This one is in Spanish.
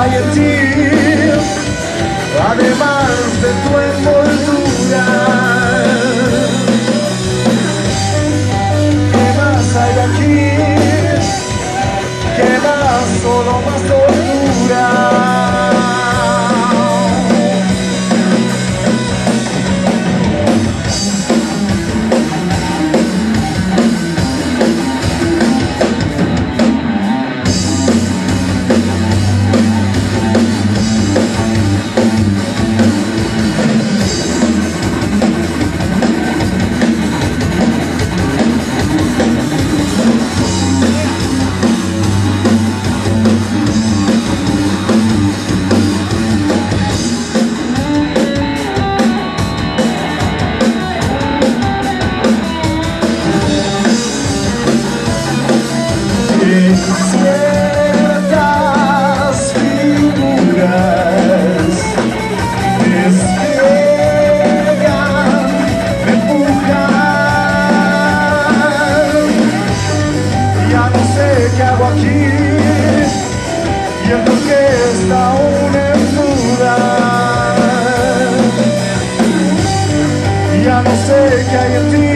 hay en ti, además de tu amor. Hago aquí y el por qué está aún en duda. Ya no sé qué hay en ti